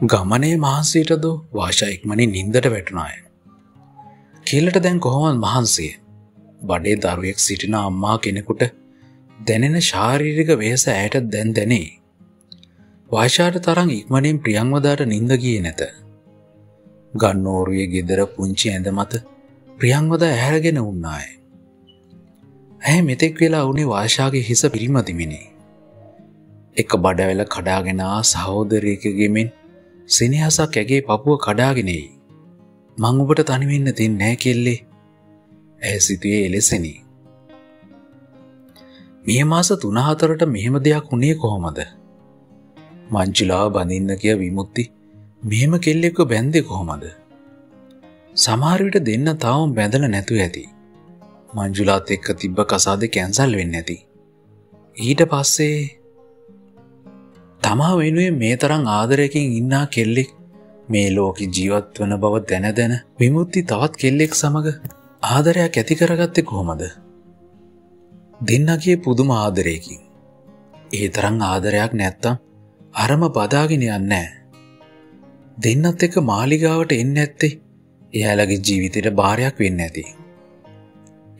ගමනේ මහන්සීටද වාශා ඉක්මනින් නින්දට වැටුනාය. කෙල්ලට දැන් කොහොමත් මහන්සේ බඩේ දරුවෙක් සිටින අම්මා කෙනෙකුට දැනෙන ශාරීරික වේස ඇයට දැන් දැනේ. වාශාට තරං ඉක්මනින් ප්‍රියංවදාට නින්ද ගිය නැත. ගන්නෝරුවේ ගෙදර පුංචි ඇඳ මත ප්‍රියංවද ඇහැරගෙන උන්නාය. ඇය මෙතෙක් වෙලා වුණේ වාශාගේ හිස පිරිමතිමිනේ. එක බඩවෙල කඩාගෙනා සහෝදරයකගෙමින් සිනහසක් ඇගේ පපුුව කඩාගෙනෙයි. මං ඔබට තනිවෙන්න තින් නෑ කෙල්ලේ ඇය සිතුවේ එලෙසෙනි. මිය මාස තුනහතරට මෙහෙම දෙයක් වුණේ කොහොමද. මංචිලාව බඳින්න කිය විමුත්ති මෙහෙම කෙල්ලෙක්ව බැන්දෙ කොහොමද. සමහරවිට දෙන්න තවම් බැඳල නැතු ඇති. මංජුලාත් එක්ක තිබ්බ කසාද කැන්සල් වෙන්න ඇති. ඊට පස්සේ තමා වෙනුවේ මේ තරං ආදරයකින් ඉන්නා කෙල්ලෙක් මේ ලෝක ජීවත් වන බව දැන දැන විමුත්ති තවත් කෙල්ලෙක් සමඟ ආදරයක් ඇති කරගත්තෙ කොහොමද. දෙන්නගේ පුදුම ආදරයකින්. ඒ තරං ආදරයක් නැත්තම් අරම බදාගෙන යන්නෑ. දෙන්නත් එක මාලිගාවට එන්න ඇත්තේ එයාලගේ ජීවිතයට භාරයක් වෙන්න ඇති.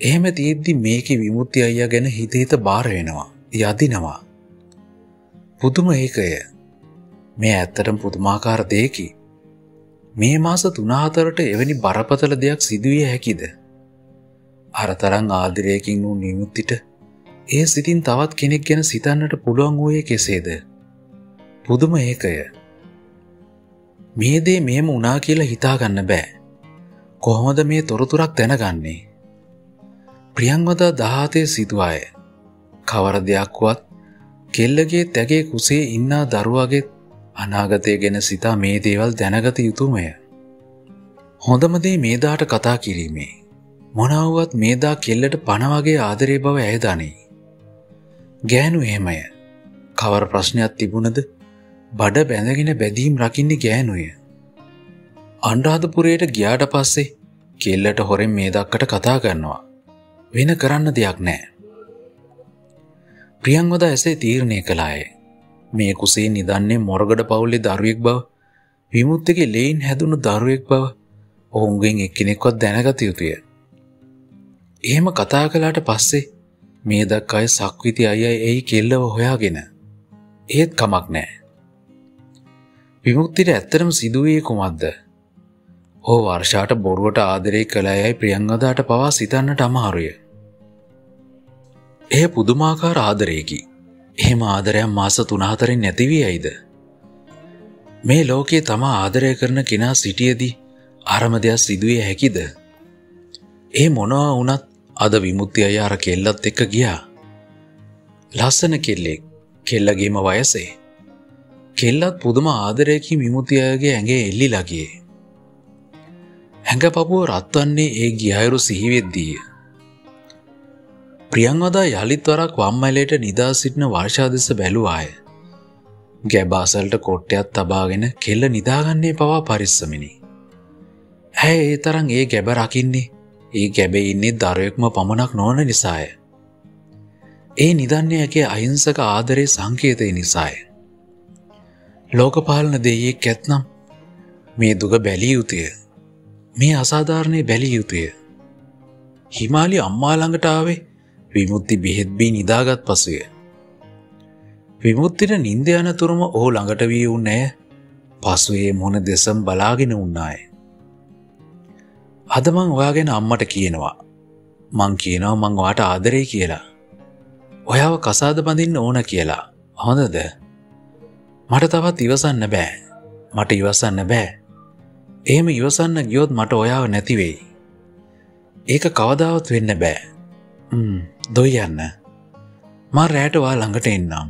එහෙම තියෙද්දි මේක විමුත්ති අයියා ගැන හිතහිත භාර වෙනවා යදිනවා. පුදුම ඒකය මේ ඇත්තටම පුදුමාකාර දෙයකි. මේ මාස තුනාතරට එවැනි බරපතල දෙයක් සිදුවිය හැකිද. අරතරං ආදරයකින් වූ නිමුත්තිට ඒ සිතින් තවත් කෙනෙක් ගැන සිතන්නට පුළුවන් වූයේ කෙසේද. පුදුම ඒකය. මේ දේ මෙම උනා කියලා හිතාගන්න බෑ. කොහොමද මේ තොරතුරක් දැනගන්නේ. ප්‍රියංවදා දහතේ සිදුවාය. කවර දෙයක්වත් කෙල්ලගේ තැගේ කුසේ ඉන්නා දරුවගෙත් අනාගතය ගැන සිතා මේ දේවල් දැනගත යුතුමය. හොඳමදේ මේදාට කතා කිරීමේ. මොනවුවත් මේදා කෙල්ලට පනවගේ ආදරේ බව ඇයදනී. ගෑනු එහෙමය. කවර ප්‍රශ්නයක් තිබුණද බඩ බැඳගෙන බැදීම් රකින්නේ ගෑනුය. අන්රාධපුරයට ගියාට පස්සේ කෙල්ලට හොරෙන් මේ දක්කට කතා කරනවා. වෙන කරන්න දෙයක් නෑ. ප්‍රියංවද ඇසේ තීරණය කළාය. මේ කුසේ නිදන්නේ මොරගඩ පවුල්ලෙ දරුවෙක් බව විමුත්තක ලෙයින් හැදුණු දරුවෙක් බව ඔවුන්ගෙන් එක්කෙනෙක්වත් දැනගත යුතුය. එහෙම කතා කලාට පස්සේ මේ දක් අය සක්විති අය එයි කෙල්ලව හොයාගෙන ඒත් කමක් නෑ. විමුක්තිට ඇත්තරම සිදුවයේ කුමක්ද. හෝ වර්ෂාට බොරුවට ආදරේ කළයයි ප්‍රියංගදාට පවා සිතන්නට අමාරුය. එය පුදුමාකාර ආදරයකි. එහෙම ආදරයක් මාස තුනහතරෙන් නැතිවී ඇයිද. මේ ලෝකයේ තමා ආදරය කරන කෙනා සිටියදී අරම දෙයක් සිදුවේ හැකිද. ඒ මොනවා වනත් අද විමුත්ති අය අර කෙල්ලත් එක්ක ගියා. ලස්සන කෙල්ලෙක් කෙල්ලගේම වයසේ. කෙල්ලත් පුදුම ආදරයකි විමුති අයගේ ඇගේ එල්ලි ලගේ. ඇඟ පපුුව රත්වන්නේ ඒ ගියයුරු සිහිවෙද්දීය. ප්‍රියංවදා යළිත් වරක් වම්මලයට නිදා සිටින වර්ෂා දෙස බැලුවාය. ගැබාසල්ට කොට්ටයක් තබාගෙන කෙල්ල නිදාගන්නේ පවා පරිස්සමිනි. ඇය ඒ තරන් ඒ ගැබ රකින්නේ ඒ ගැබේ ඉන්නේ දරයෙක්ම පමණක් නොවන නිසාය. ඒ නිදන්නේ ඇගේ අහිංසක ආදරේ සංකේතය නිසාය. ලෝකපාලන දෙයෙක් ඇත්නම් මේ දුක බැලිය යුතුය. මේ අසාධාරණය බැලිය යුතුය. හිමාලි අම්මාළඟටාවේ විමුත්ති බෙහෙත්බී නිදාගත් පසුය. විමුත්තිට නින්ද යනතුරුම ඕ ළඟට වී උන්නෑ පසුයේ මොන දෙසම් බලාගෙන උන්නාය. අදමං ඔයාගෙන අම්මට කියනවා. මං කියනවා මං වාට ආදරේ කියලා. ඔයාව කසාද බඳින්න ඕන කියලා. හොඳද. මට තවත් ඉවසන්න බෑ. මට ඉවසන්න බෑ. එහෙම ඉවසන්න ගියොත් මට ඔයාව නැතිවෙයි. ඒක කවදාවත් වෙන්න බෑ. දොයි යන්න මා රෑටවා ළඟට එන්නම්.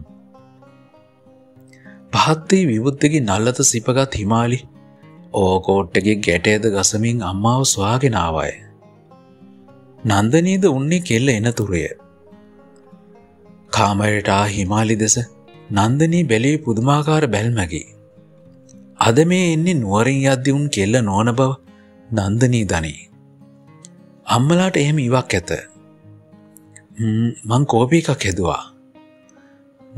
පහත්තේ විවුද්ධගේ නල්ලත සිපගත් හිමාලි ඕකෝට්ටගේ ගැටේද ගසමින් අම්මාව ස්වාගෙනාවය. නන්දනීද උන්නේ කෙල්ල එනතුරය. කාමරටා හිමාලි දෙස නන්දනී බැලී පුදුමාකාර බැල්මකි. අද මේ එන්නේ නුවරින් යද්දි උන් කෙල්ල නොවන බව නන්දනී දනී. අම්මලාට එහෙම ඉවක් ඇත. මං කෝපී එකක් හෙදවා.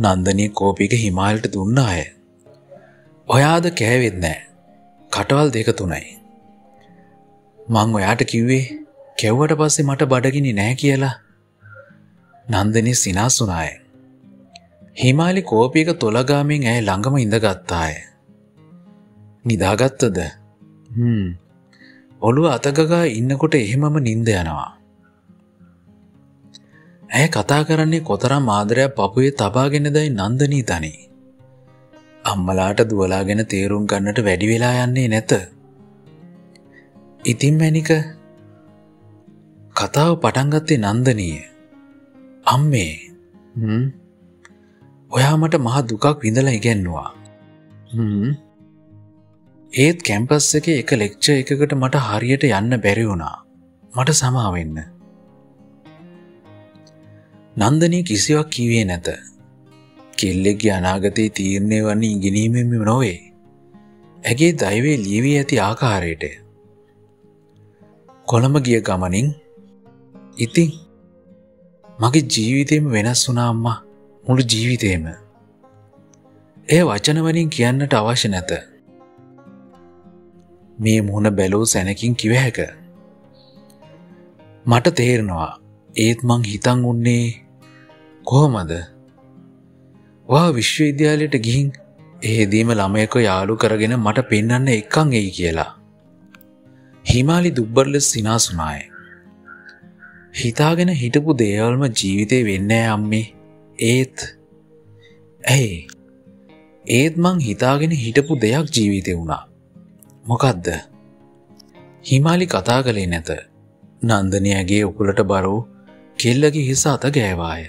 නන්දනී කෝපික හිමාල්ට දුන්න අය. ඔයාද කෑවෙත් නෑ කටවල් දෙක තුනයි. මං ඔයාට කිව්වේ කෙව්වට පස්සේ මට බඩගිනි නෑ කියලා නන්දනි සිනාසුනාය. හිමාලි කෝපියක තොලගාමින් ඇය ළඟම ඉඳගත්තාය. නිදාගත්තද ඔළුව අතගගා ඉන්නකොට එහෙමම නින්ද යනවා. ඇය කතා කරන්නේ කොතරම් ආදරයක් පපුයේ තබාගෙන දයි නන්දනී තනි. අම්මලාට දුවලාගෙන තේරුම් ගන්නට වැඩි වෙලා යන්නේ නැත. ඉතින් මැනික කතාව පටන්ගත්තේ නන්දනීය. අම්මේ ඔයා මට මහ දුකක් විඳලා ඉගැන්නවා. ඒත් කැම්පස් එක එක ලෙක්ච එකකට මට හරියට යන්න බැරි වුණා. මට සමාවෙන්න. නන්දනී කිසිවක් කිවේ නැත. කෙල්ලෙක්ගේ අනාගතයේ තීරණය වන්නේ ඉගෙනීමෙන්ම නොවේ. ඇගේ දයිවේ ලියවී ඇති ආකාරයට. කොළඹ ගිය ගමනින් ඉතින් මගේ ජීවිතයම වෙනස් වුනා අම්මා මුළු ජීවිතේම. එය වචනවලින් කියන්නට අවශ්‍ය නැත. මේ මුහුණ බැලූ සැනකින් කිව හැක. මට තේරෙනවා ඒත් මං හිතන් උන්නේ කොහොමද වා විශ්වවිද්‍යාලයට ගිහින් ඒදීම ළමයක යාලු කරගෙන මට පෙන්නන්න එක්කං එයි කියලා. හිමාලි දුබ්බර්ල සිනාසුනාය. හිතාගෙන හිටපු දේවල්ම ජීවිතය වෙන්න අම්මේ ඒත් ඇයි ඒත් මං හිතාගෙන හිටපු දෙයක් ජීවිතය වුණා. මොකක්ද හිමාලි කතා කළේ නැත නන්දනයගේ උකුලට බරෝ කෙල්ලගේ හිස අත ගෑවාය.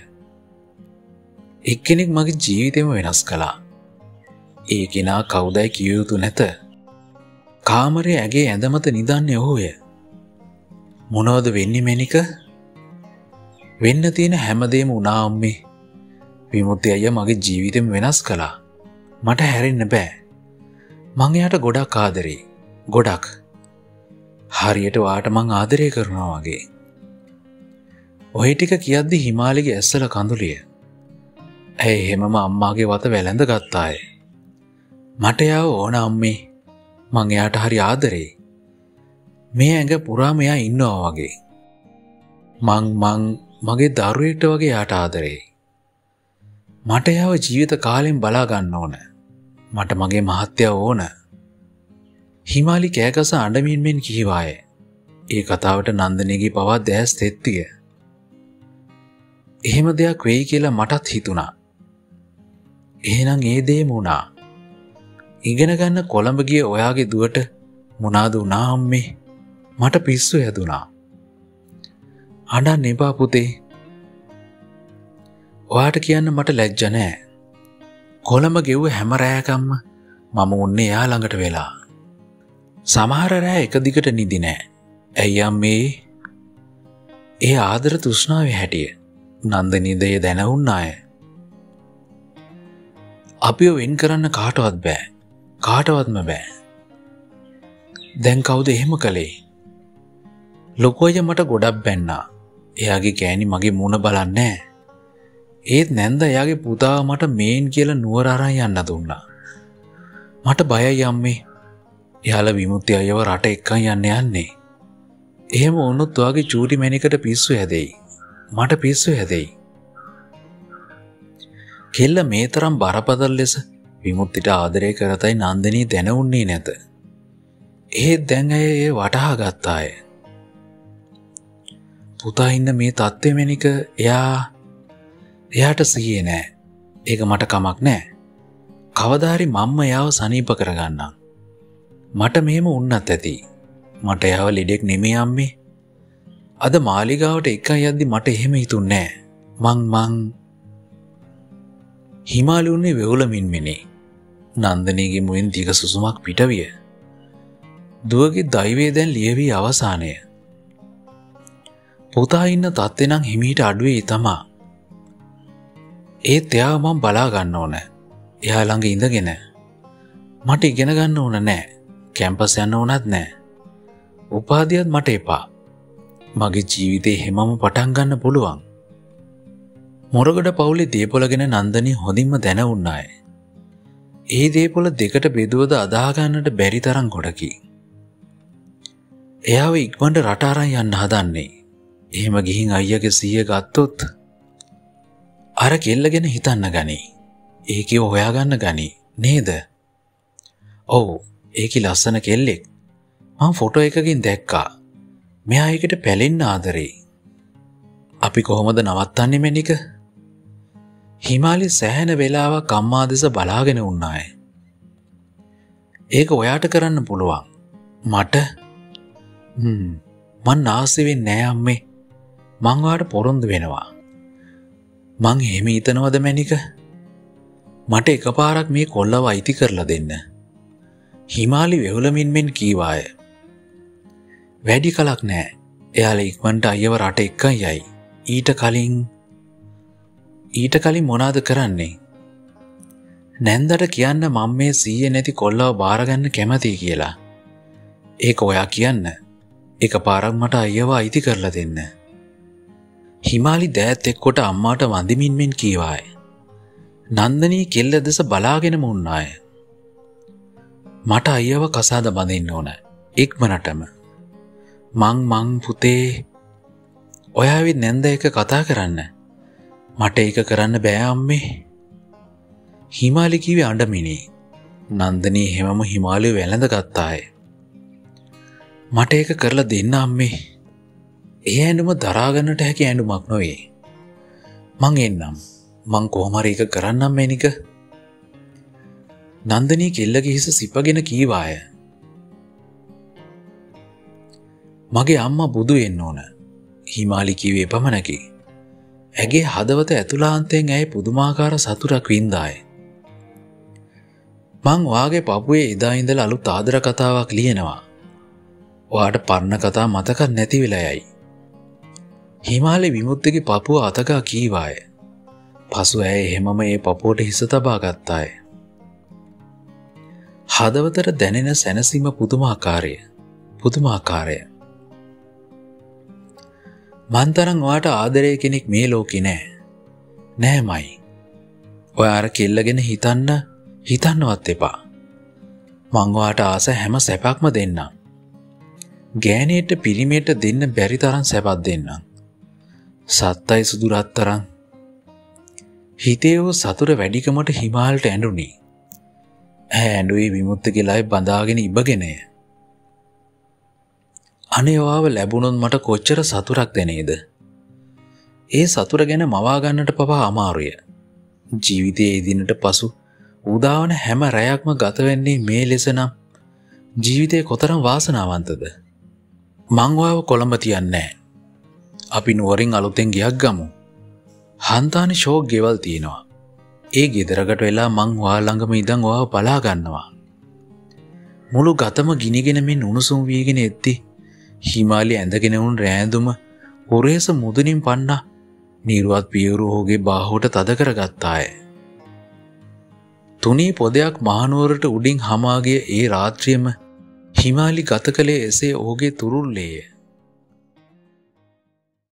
එක්කෙනෙක් මගේ ජීවිතෙම වෙනස් කළා. ඒ කෙනා කවුදයි කියයුතු නැත. කාමරය ඇගේ ඇඳමත නිදන්නේ ඔහුය. මොනවද වෙන්නේ මැනික? වෙන්න තියෙන හැමදේම උනාම්මේ විමුත්ති අය මගේ ජීවිතෙම වෙනස් කළා. මට හැරෙන්න බෑ. මං එයාට ගොඩක් ආදරේ. ගොඩක්. හරියට වාට මං ආදරය කරනවා වගේ. ඔය ටික කියද්දි හිමාලිගේ ඇස්සල කඳුලිය. ඇය එහෙමම අම්මාගේ වත වැළඳ ගත්තාය. මට යාව ඕන අම්මේ මං එයාට හරි ආදරේ. මේ ඇඟ පුරාම එයා ඉන්නවා වගේ. මං මං මගේ දරුවෙක්ට වගේ යාට ආදරේ. මට යාව ජීවිත කාලෙන් බලා ගන්න ඕන. මට මගේ මහත්‍ය ඕන. හිමාලි කෑකස අඩමින්මෙන් කිහිවාය. ඒ කතාවට නන්දනයගේ පවා දැස් තෙත්තිය. එහෙම දෙයක් වෙයි කියලා මටත් හිතුණා. එහෙනම් ඒ දේ මුණා. ඉගෙන ගන්න කොළඹ ගිය ඔයාගේ දුවට මොනාද වුණා අම්මේ මට පිස්සු හැදුනා. අඩන් එපා පුතේ. ඔයාට කියන්න මට ලැජ්ජ නෑ. කොළඹ ගෙව්ව හැම රෑකම්ම මම උන්නේ එයා ළඟට වෙලා. සමහර රෑ එක දිගට නිදි නෑ. ඇයියම් මේ ඒ ආදර තුෂ්ණාවේ හැටිය නන්දනිදය දැනවුන්නාය. අපිෝ වෙන් කරන්න කාටවත් බෑ කාටවත්ම බෑ. දැන් කවුද එහෙම කළේ. ලොකෝය මට ගොඩක් බැන්නා එයාගේ ගෑනි මගේ මුණ බලන්නෑ. ඒත් නැන්ද එයාගේ පුතා මට මේන් කියල නුවරරා යන්න දුන්නා. මට බයයි යම්මේ එයාල විමුත්ති අයව රට එක්කන් යන්න යන්නේ. එහෙම ඔන්නොත් වගේ චූටි මැනිකට පිස්සු හැදෙයි. මට පිස්සු හැදෙයි. කෙල්ල මේ තරම් බරපදල් ලෙස විමුත්තිට ආදරය කරතයි නන්දනී දැනවුන්නේ නැත. ඒත් දැන් ඇය ඒ වටහා ගත්තාය. පුතා ඉන්න මේ තත්ත්වමැනික එයා එයාට සිහිය නෑ ඒක මට කමක් නෑ කවදාරි මම්ම යාව සනීප කරගන්නම් මට මෙහෙම උන්නත් ඇති මට යාව ලෙඩෙක් නෙමේ අම්මේ අද මාලිගාවට එක යද්දි මට එහෙම හිතුන්නෑ මං මං හිමාලුන්නේ වෙවුලමින් මෙනේ නන්දනීගේ මුවෙන් දිග සුසුමක් පිටවිය. දුවගේ දයිවේ දැන් ලියවී අවසානය. පුතා ඉන්න තත්වෙනම් හිමීට අඩුවේ තමා ඒත් එයා මං බලා ගන්න ඕන. එයා ළඟ ඉඳගෙන. මට ඉගෙන ගන්න ඕන නෑ. කැම්පස් යන්න ඕනත් නෑ. උපාධියත් මට එපා. මගේ ජීවිතේ හෙමම පටන් ගන්න පුළුවන් මොරගඩ පවුලේ දේපොලගෙන නන්දනී හොඳින්ම දැන උන්නාය ඒ දේපොල දෙකට බෙදුවද අදාගන්නට බැරි තරම් ගොඩකි. එයාව ඉක්මට රටාරන් යන්න හදන්නේ. එහෙම ගිහින් අයියගේ සීය ගත්තොත් අර කෙල්ල ගැන හිතන්න ගනී. ඒක හොයාගන්න ගනි නේද. ඔවු ඒක ලස්සන කෙල්ලෙක් මං ෆොටෝ එකකින් දැක්කා මෙයා එකට පැලෙන්න ආදරේ. අපි කොහොමද නවත්තන්නේ මැනික හිමාලි සෑහෙන වෙලාවක් අම්මා දෙස බලාගෙන උන්නාය. ඒක ඔයාට කරන්න පුළුවන්. මට මන් නාසිවෙන් නෑ අම්මේ මංවාට පොරොන්දු වෙනවා. මං එහෙම හිතනවද මැනික මට එකපාරක් මේ කොල්ලව අයිති කරලා දෙන්න. හිමාලි වෙවුලමින්මෙන් කීවාය. වැඩි කලක් නෑ එයාල ඉක්මන්ට අයව රට එක්ක යයි. ඊට කලින් ඊට කලින් මොනාද කරන්නේ. නැන්දට කියන්න මං මේ සීය නැති කොල්ලව බාරගන්න කැමතියි කියලා. ඒක ඔයා කියන්න එක පාරක් මට අයවා අයිති කරලා දෙන්න. හිමාලි දෑත් එක්කොට අම්මාට වඳමින්මෙන් කීවාය. නන්දනී කෙල්ල දෙස බලාගෙනම උන්නාය. මට අයව කසාද බඳන්න ඕන ඉක්මනටම. මං මං පුතේ. ඔයාවිත් නැන්ද එක කතා කරන්න? මට ඒක කරන්න බෑඅම්මේ හිමාලිකිවේ අඩමිනේ නන්දනී හෙමම හිමාලය වැළඳ ගත්තාය. මට ඒක කරලා දෙන්න අම්මේ. ඒ ඇඩුම දරාගන්නට හැකි ඇඩුමක් නොවේ. මං එන්නම්. මං කොහමර එක කරන්නම් මැනික නන්දනී කෙල්ලගේ හිස සිපගෙන කීවාය. මගේ අම්මා බුදු එන්න ඕන හිමාලිකිවේ පමණකි ඇගේ හදවත ඇතුලාන්තයෙන් ඇයි පුදුමාකාර සතුරක් වින්දාය. මං වාගේ පපුේ එදා ඉඳල අලු තාදර කතාවක් ලියනවා. වාට පරණ කතා මතකත් නැති වෙලයයි. හිමාලෙ විමුත්තගේ පපුුව අතකා කීවාය. පසු ඇය එහෙමම ඒ පපුෝට හිස තබා ගත්තාය. හදවතට දැනෙන සැනසීම පුදුමාකාරය පුදුමාකාරය මන්තරං වාට ආදරය කෙනෙක් මේ ලෝකෙ නෑ. නෑමයි ඔය අර කෙල්ලගෙන හිතන්න හිතන්නවත් එපා. මංවාට ආස හැම සැපක්ම දෙන්නම්. ගෑනයට පිරිමේට දෙන්න බැරි තරන් සැපත් දෙන්නම්. සත්තයි සුදුරත්තරන් හිතේ වූ සතුර වැඩිකමට හිමාල්ට ඇඩුනි ඇ ඇඩුවේ විමුත්ත කෙලායි බඳාගෙන ඉබගෙනය අනේවාව ලැබුණොත් මට කොච්චර සතුරක් දෙනේද. ඒ සතුර ගැන මවාගන්නට පවා අමාරුය. ජීවිතය ඉදිනට පසු උදාවන හැම රැයක්ම ගතවෙන්නේ මේ ලෙසනම් ජීවිතය කොතරම් වාසනාවන්තද. මංවාව කොළඹ තියන්නේ. අපි නුවරින් අලුතෙන් ගයක් ගමු. හන්තානි ශෝක් ගෙවල් තියෙනවා. ඒ ගෙදරකට වෙලා මං වා ළඟම ඉදං ඔයාව පලාගන්නවා. මුළු ගතම ගිනිගෙනමින් උණුසුම් වීගෙන එත්ති හිමාලි ඇඳගෙනවුන් රෑඳුම හොරේස මුදනින් පන්නා නිරුවත් පියවරු හෝගේ බාහෝට තද කරගත්තාය. තුනී පොදයක් මහනුවරට උඩින් හමාගේ ඒ රාත්‍රියම හිමාලි ගත කළේ එසේ ඕගේ තුරුල්ලේය.